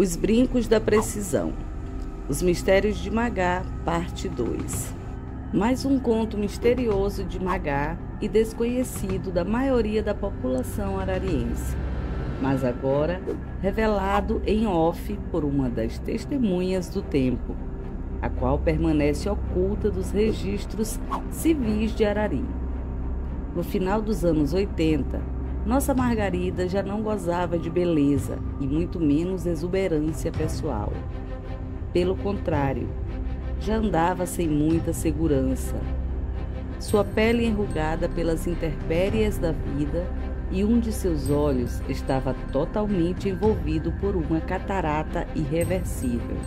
Os Brincos da Precisão. Os Mistérios de Magá, parte 2. Mais um conto misterioso de Magá e desconhecido da maioria da população arariense, mas agora revelado em off por uma das testemunhas do tempo, a qual permanece oculta dos registros civis de Arari. No final dos anos 80, nossa Margarida já não gozava de beleza e muito menos exuberância pessoal. Pelo contrário, já andava sem muita segurança. Sua pele enrugada pelas intempéries da vida e um de seus olhos estava totalmente envolvido por uma catarata irreversível.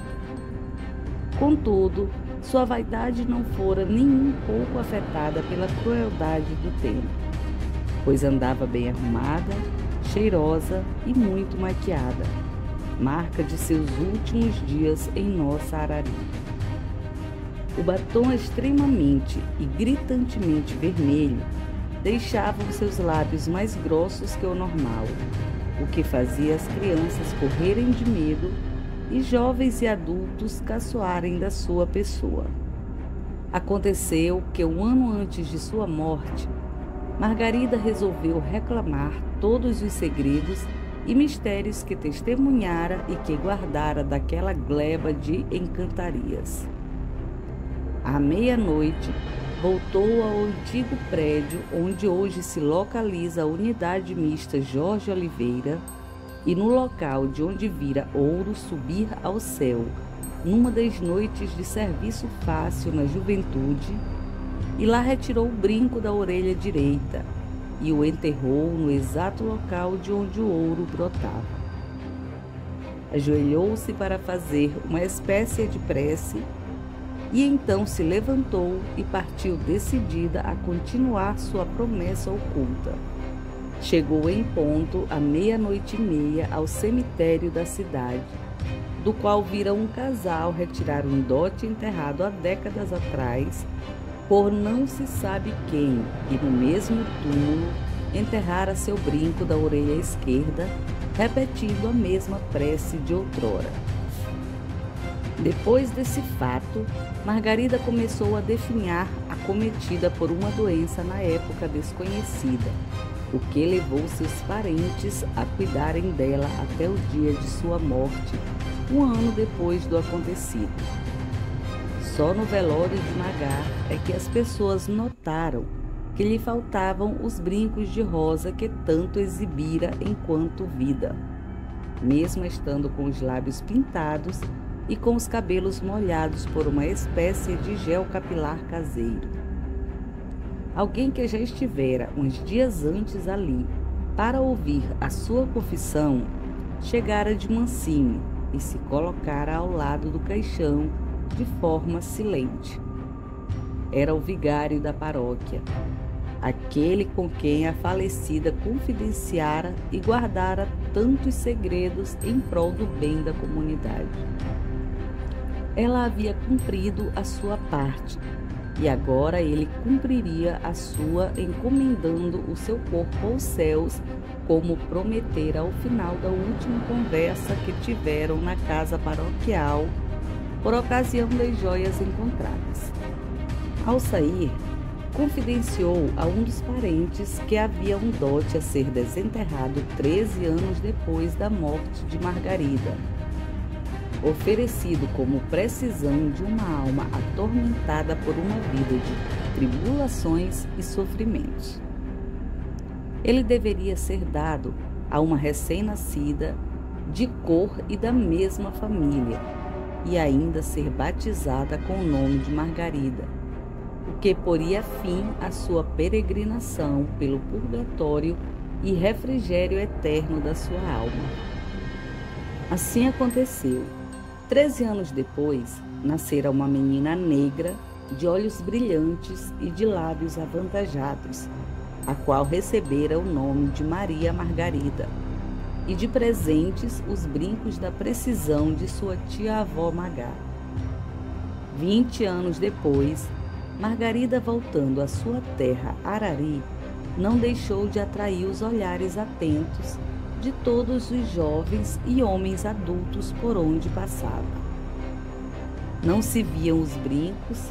Contudo, sua vaidade não fora nem um pouco afetada pela crueldade do tempo pois andava bem arrumada, cheirosa e muito maquiada, marca de seus últimos dias em nossa Arari. O batom extremamente e gritantemente vermelho deixava os seus lábios mais grossos que o normal, o que fazia as crianças correrem de medo e jovens e adultos caçoarem da sua pessoa. Aconteceu que um ano antes de sua morte, Margarida resolveu reclamar todos os segredos e mistérios que testemunhara e que guardara daquela gleba de encantarias. À meia-noite, voltou ao antigo prédio onde hoje se localiza a unidade mista Jorge Oliveira e no local de onde vira ouro subir ao céu, numa das noites de serviço fácil na juventude, e lá retirou o brinco da orelha direita e o enterrou no exato local de onde o ouro brotava. Ajoelhou-se para fazer uma espécie de prece e então se levantou e partiu decidida a continuar sua promessa oculta. Chegou em ponto à meia-noite e meia ao cemitério da cidade, do qual vira um casal retirar um dote enterrado há décadas atrás por não se sabe quem, e no mesmo túmulo enterrara seu brinco da orelha esquerda, repetindo a mesma prece de outrora. Depois desse fato, Margarida começou a definhar acometida por uma doença na época desconhecida, o que levou seus parentes a cuidarem dela até o dia de sua morte, um ano depois do acontecido. Só no velório de Magá é que as pessoas notaram que lhe faltavam os brincos de rosa que tanto exibira enquanto vida, mesmo estando com os lábios pintados e com os cabelos molhados por uma espécie de gel capilar caseiro. Alguém que já estivera uns dias antes ali para ouvir a sua confissão chegara de mansinho e se colocara ao lado do caixão de forma silente. Era o vigário da paróquia, aquele com quem a falecida confidenciara e guardara tantos segredos em prol do bem da comunidade. Ela havia cumprido a sua parte e agora ele cumpriria a sua, encomendando o seu corpo aos céus, como prometera ao final da última conversa que tiveram na casa paroquial por ocasião das joias encontradas. Ao sair, confidenciou a um dos parentes que havia um dote a ser desenterrado 13 anos depois da morte de Margarida, oferecido como precisão de uma alma atormentada por uma vida de tribulações e sofrimentos. Ele deveria ser dado a uma recém-nascida de cor e da mesma família, e ainda ser batizada com o nome de Margarida, o que poria fim à sua peregrinação pelo purgatório e refrigério eterno da sua alma. Assim aconteceu. Treze anos depois, nascera uma menina negra, de olhos brilhantes e de lábios avantajados, a qual recebera o nome de Maria Margarida e de presentes os brincos da precisão de sua tia-avó Magá. Vinte anos depois, Margarida voltando à sua terra Arari, não deixou de atrair os olhares atentos de todos os jovens e homens adultos por onde passava. Não se viam os brincos,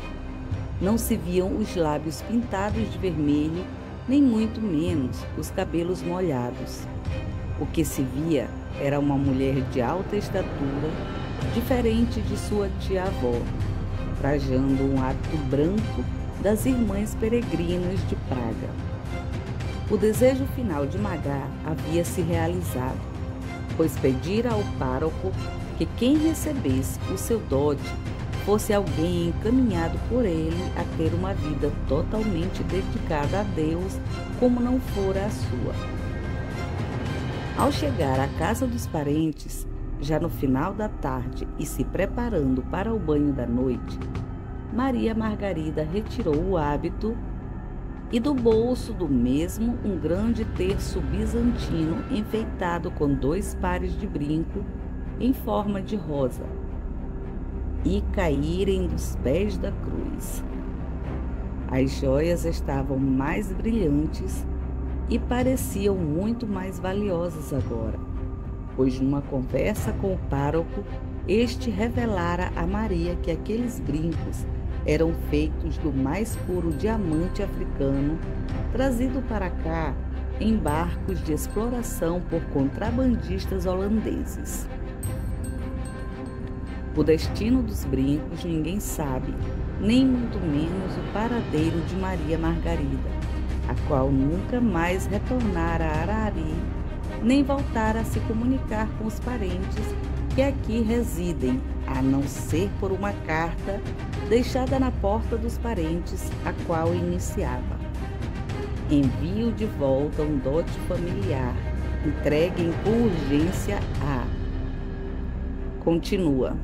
não se viam os lábios pintados de vermelho, nem muito menos os cabelos molhados. O que se via era uma mulher de alta estatura, diferente de sua tia-avó, trajando um hábito branco das irmãs peregrinas de Praga. O desejo final de Magá havia se realizado, pois pedira ao pároco que quem recebesse o seu dote fosse alguém encaminhado por ele a ter uma vida totalmente dedicada a Deus, como não fora a sua. Ao chegar à casa dos parentes, já no final da tarde e se preparando para o banho da noite, Maria Margarida retirou o hábito e do bolso do mesmo um grande terço bizantino enfeitado com dois pares de brinco em forma de rosa e caírem dos pés da cruz. As joias estavam mais brilhantes e pareciam muito mais valiosas agora, pois numa conversa com o pároco, este revelara a Maria que aqueles brincos eram feitos do mais puro diamante africano, trazido para cá em barcos de exploração por contrabandistas holandeses. O destino dos brincos ninguém sabe, nem muito menos o paradeiro de Maria Margarida, a qual nunca mais retornara a Arari, nem voltara a se comunicar com os parentes que aqui residem, a não ser por uma carta deixada na porta dos parentes, a qual iniciava. Envio de volta um dote familiar, entreguem com urgência a. Continua.